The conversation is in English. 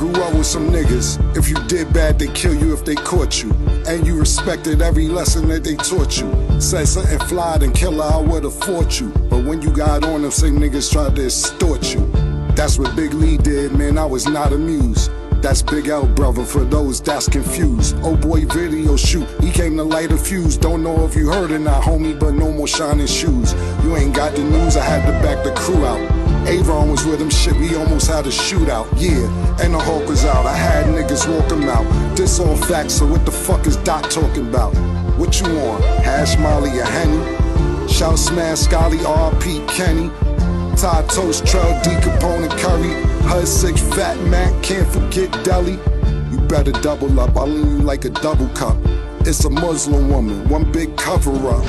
Grew up with some niggas. If you did bad, they kill you if they caught you. And you respected every lesson that they taught you. Said something fly, then killer, I would've fought you. But when you got on them, same niggas tried to extort you. That's what Big Lee did, man, I was not amused. That's Big L, brother, for those that's confused. Oh boy, video shoot, he came to light a fuse. Don't know if you heard or not, homie, but no more shining shoes. You ain't got the news, I had to back the crew out. Avon was with him, shit, we almost had a shootout, yeah. And the Hulk was out, I had niggas walk him out. This all facts, so what the fuck is Doc talking about? What you on? Hash Molly or Henny? Shout Smash Scully, RP Kenny. Todd Toast, Trail D, Capone, Curry. Hud Six, Fat Mac, can't forget Deli. You better double up, I'll lean you like a double cup. It's a Muslim woman, one big cover up.